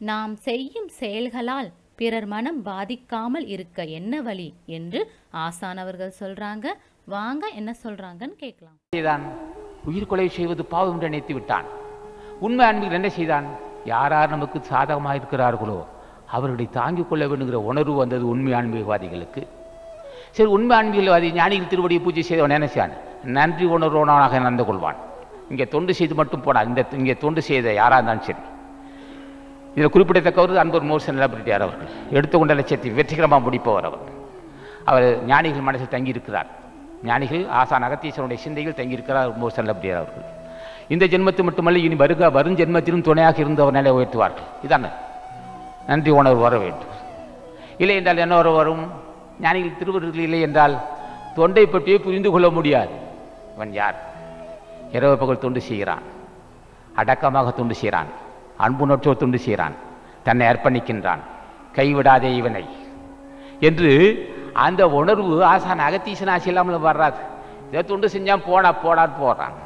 நாம் செய்யும் செயல்களால் பிறர் மனம் பாதிக்காமல் இருக்க என்ன வழி என்று ஆசானவர்கள் சொல்றாங்க. வாங்க என்ன சொல்றாங்கன்னு கேட்கலாம். செய்தான். உயிர் கொலை செய்வது பாவம் என்று நினைத்து விட்டான். உண்மை அன்பில் என்ன செய்தான்? யார் யார் நமக்கு சாதகமாக இருக்கிறார்களோ அவர்களை தாங்கிக் கொள்ள வேண்டுங்கிற உணர்வு வந்தது உண்மை ஆன்மீகவாதிகளுக்கு சரி உண்மை ஆன்மீகவாதி ஞானிகள் திருவடியை பூஜை செய்தவன் என்ன செய்வான் நன்றி உணர்வோனாக நடந்து கொள்வான். இங்கே தொண்டு செய்து மட்டும் போனான் இந்த இங்கே தொண்டு செய்த யாராக இருந்தாலும் சரி. இதில் குறிப்பிடத்தக்கவர் அன்பர் மோசன் நிலப்பட்டியார் அவர்கள்? எடுத்துக்கொண்ட லட்சியத்தை வெற்றிகரமாக முடிப்பவர் அவர். அவர் ஞானிகள் மனசில் தங்கியிருக்கிறார். ஞானிகள் ஆசான் அகத்தீஸ்வரனுடைய சிந்தையில் தங்கியிருக்கிறார் மோசன் நிலப்பட்டியார் அவர்கள். இந்த ஜென்மத்து மட்டுமல்ல இனி வருக வரும் ஜென்மத்திலும் துணையாக இருந்து அவர் நிலை உயர்த்துவார்கள். இதான. நன்றி உணர்வு வர வேண்டும். இல்லை என்றால் என்ன வர வரும்? ஞானிகள் திருவருள் இல்லை என்றால் தொண்டை பற்றியே புரிந்து கொள்ள முடியாது. இவன் யார்? இரவு பகல் தொண்டு செய்கிறான். அடக்கமாக தொண்டு செய்கிறான். அன்பு நோற்றோ தொண்டு செய்கிறான். தன்னை அர்ப்பணிக்கின்றான். கைவிடாதே இவனை. என்று அந்த உணர்வு ஆசான் அகத்தீசன் ஆசி இல்லாமல் வர்றாது இதை தொண்டு செஞ்சால் போனா போடான்னு போடுறான்.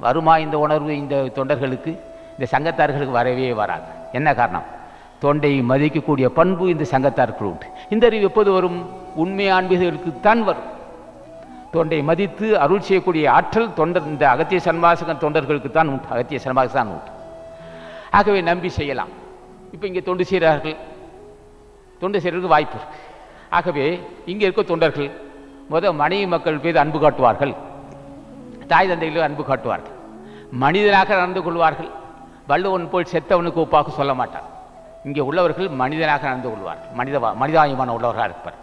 வருமா இந்த உணர்வு இந்த தொண்டர்களுக்கு? இந்த சங்கத்தார்களுக்கு வரவே வராது. என்ன காரணம்? தொண்டை மதிக்கக்கூடிய பண்பு இந்த சங்கத்தாருக்கு உண்டு. இந்த அறிவு எப்போது வரும்? உண்மை ஆன்மீகர்களுக்கு தான் வரும். தொண்டை மதித்து அருள் செய்யக்கூடிய ஆற்றல் தொண்டர் இந்த அகத்திய சன்மாசக தொண்டர்களுக்கு தான் உண்டு. அகத்திய சன்மாசம் தான் உண்டு. ஆகவே நம்பி செய்யலாம். இப்போ இங்கே தொண்டு செய்கிறார்கள் தொண்டு செய்கிறதுக்கு வாய்ப்பு இருக்கு. ஆகவே இங்கே இருக்க தொண்டர்கள் முதல் மனைவி மக்கள் மீது அன்பு காட்டுவார்கள். தாய் தந்தைகளும் அன்பு காட்டுவார்கள். மனிதனாக நடந்து கொள்வார்கள். வள்ளுவன் போல் செத்தவனுக்கு ஒப்பாக சொல்ல மாட்டான். இங்கே உள்ளவர்கள் மனிதனாக நடந்து கொள்வார்கள். மனித மனிதாயமான உள்ளவர்களாக இருப்பார்.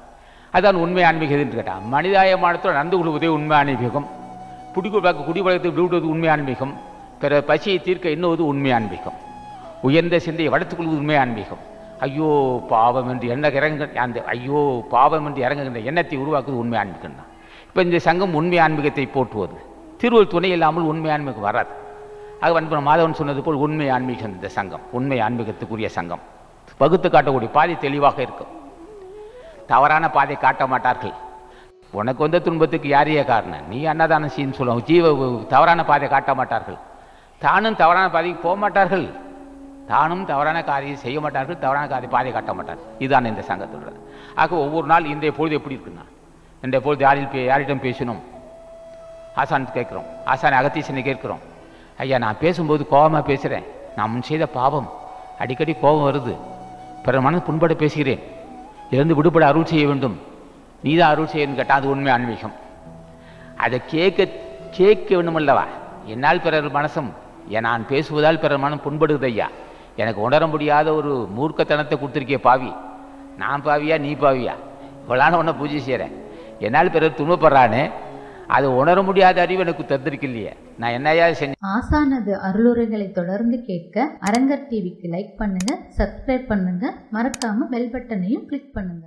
அதுதான் உண்மை ஆன்மீகம் என்று கேட்டான் மனிதாயமானத்தோடு நடந்து கொள்வதே உண்மை ஆன்மீகம் குடி வளக்கத்துக்கு விடுவது உண்மை ஆன்மீகம் பிற பசியை தீர்க்க இன்னுவது உண்மை ஆன்மீகம் உயர்ந்த சிந்தையை வளர்த்துக்கொள்வது உண்மை ஆன்மீகம். ஐயோ பாவம் என்று எண்ண இறங்க அந்த ஐயோ பாவம் என்று இறங்குகின்ற எண்ணத்தை உருவாக்குவது உண்மை ஆன்மீகம் தான். இப்போ இந்த சங்கம் உண்மை ஆன்மீகத்தை போற்றுவது. திருவள் துணை இல்லாமல் உண்மை ஆன்மீகம் வராது. ஆக அன்பன் மாதவன் சொன்னது போல் உண்மை ஆன்மீகம் இந்த சங்கம். உண்மை ஆன்மீகத்துக்குரிய சங்கம். பகுத்து காட்டக்கூடிய பாதை தெளிவாக இருக்கும். தவறான பாதை காட்ட மாட்டார்கள். உனக்கு வந்த துன்பத்துக்கு யாரையே காரணம்? நீ அன்னதானம் செய்யன்னு சொல்லுவாங்க. ஜீவ தவறான பாதை காட்ட மாட்டார்கள். தானும் தவறான பாதைக்கு போக மாட்டார்கள். தானும் தவறான காரியம் செய்ய மாட்டார்கள் தவறான காரியம் பாதை காட்ட மாட்டார்கள். இதுதான் இந்த சங்கத்தோட ஆக ஒவ்வொரு நாள் இன்றைய பொழுது எப்படி இருக்குன்னா இன்றைய பொழுது யாரில் பே யாரிடம் பேசணும் ஆசான் கேட்குறோம். ஆசான் அகத்தீசனை கேட்குறோம். ஐயா நான் பேசும்போது கோபமாக பேசுகிறேன் நான் முன் செய்த பாவம். அடிக்கடி கோபம் வருது. பிறர் மனது புண்பட பேசுகிறேன். இருந்து விடுபட அருள் செய்ய வேண்டும். நீதான் அருள் செய்யணும்னு கேட்டால் அது உண்மை ஆன்மீகம் அதை கேட்க கேட்க வேண்டும் அல்லவா என்னால் பிறர் மனசும் நான் பேசுவதால் பிறர் மனம் புண்படுகிறது ஐயா. எனக்கு உணர முடியாத ஒரு மூர்க்கத்தனத்தை கொடுத்துருக்கிய பாவி. நான் பாவியா நீ பாவியா? இவ்வளான உன்னை பூஜை செய்கிறேன் என்னால் பிறர் துன்பப்படுறானே? அது உணர முடியாத அறிவு எனக்கு தந்திருக்கு இல்லையே. நான் என்னையா செஞ்சேன் ஆசானது அருளுரைகளை தொடர்ந்து கேட்க அரங்கர் டிவிக்கு லைக் பண்ணுங்க சப்ஸ்கிரைப் பண்ணுங்க. மறக்காம பெல் பட்டனையும் கிளிக் பண்ணுங்க.